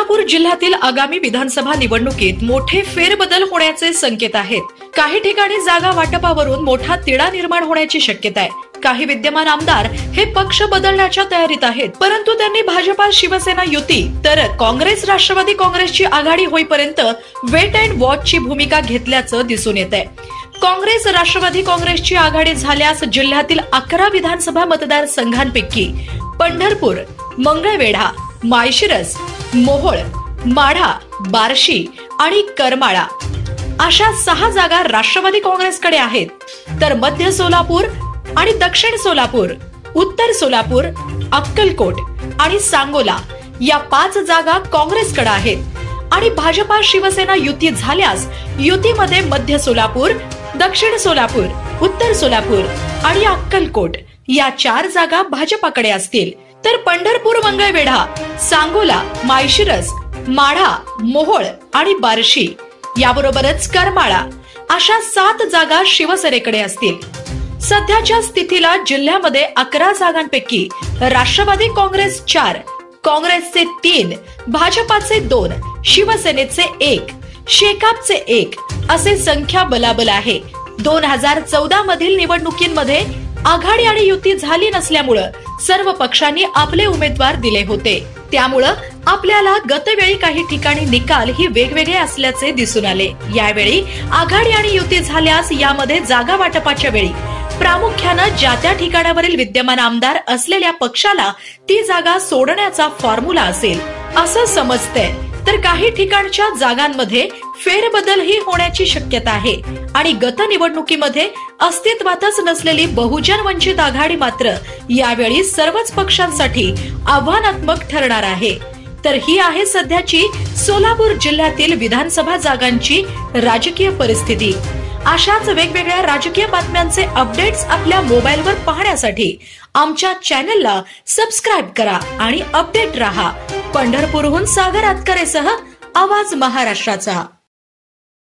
सोलापूर जिल्ह्यातील आगामी विधानसभा निवडणुकीत मोठे फेरबदल होण्याचे संकेत आहेत. काही ठिकाणी जागा वाटपावरून मोठा तिढा निर्माण होण्याची शक्यता आहे. काही विद्यमान आमदार हे पक्ष बदलण्याच्या तयारीत आहेत. परंतु त्यांनी भाजपा शिवसेना युती तर काँग्रेस राष्ट्रवादी काँग्रेसची आघाडी होईपर्यंत वेट अँड वॉचची भूमिका घेतल्याचं दिसून येत आहे. काँग्रेस राष्ट्रवादी काँग्रेसची आघाडी झाल्यास जिल्ह्यातील अकरा विधानसभा मतदारसंघांपैकी पंढरपूर मंगळवेढा माळशिरस मोहोळ माढा बार्शी आणि करमाळा अशा सहा जागा राष्ट्रवादी काँग्रेसकडे आहेत. तर मध्य सोलापूर आणि दक्षिण सोलापूर उत्तर सोलापूर अक्कलकोट आणि सांगोला या पाच जागा काँग्रेसकडे आहेत. आणि भाजपा शिवसेना युती झाल्यास युतीमध्ये मध्य सोलापूर दक्षिण सोलापूर उत्तर सोलापूर आणि अक्कलकोट या चार जागा भाजपाकडे असतील. तर पंढरपूर मंगळवेढा सांगोला माळशिरस माढा मोहोळ आणि बार्शी. याबरोबरच करमाळा. अशा सात जागा शिवसेनेकडे असतील. सध्याच्या स्थितीला जिल्ह्यामध्ये अकरा जागांपैकी राष्ट्रवादी काँग्रेस चार काँग्रेसचे तीन भाजपाचे दोन शिवसेनेचे एक शेकापचे एक असे संख्या बलाबल आहे. दोन हजार चौदा मधील निवडणुकीमध्ये आघाडी आणि युती झाली नसल्यामुळं सर्व पक्षांनी आपले उमेदवार दिले होते. त्यामुळं आपल्याला गतवेळी काही ठिकाणी निकाल ही वेगवेगळे असल्याचे दिसून आले. यावेळी आघाडी आणि युती झाल्यास यामध्ये जागा वाटपाच्या वेळी प्रामुख्यानं ज्या त्या ठिकाणावरील विद्यमान आमदार असलेल्या पक्षाला ती जागा सोडण्याचा फॉर्म्युला असेल असं समजतंय. तर काही ठिकाणच्या जागांमध्ये फेरबदलही होण्याची शक्यता आहे. आणि गत निवडणुकीमध्ये अस्तित्वातच नसलेली बहुजन वंचित आघाडी मात्र यावेळी सर्वच पक्षांसाठी आव्हानात्मक ठरणार आहे. तर ही आहे सध्याची सोलापूर जिल्ह्यातील विधानसभा जागांची राजकीय परिस्थिती. अशाच वेगवेगळ्या राजकीय बातम्यांचे अपडेट्स आपल्या मोबाईलवर पाहण्यासाठी आमच्या चॅनलला सबस्क्राईब करा आणि अपडेट रहा. पंढरपूरहून सागर आतकरेसह आवाज महाराष्ट्राचा.